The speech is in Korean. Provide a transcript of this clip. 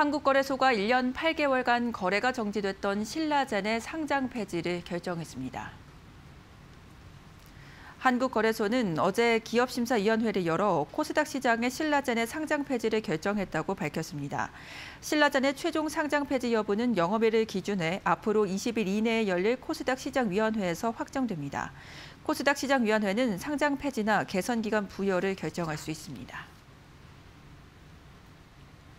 한국거래소가 1년 8개월간 거래가 정지됐던 신라젠의 상장 폐지를 결정했습니다. 한국거래소는 어제 기업심사위원회를 열어 코스닥 시장의 신라젠의 상장 폐지를 결정했다고 밝혔습니다. 신라젠의 최종 상장 폐지 여부는 영업일을 기준해 앞으로 20일 이내에 열릴 코스닥 시장위원회에서 확정됩니다. 코스닥 시장위원회는 상장 폐지나 개선 기간 부여를 결정할 수 있습니다.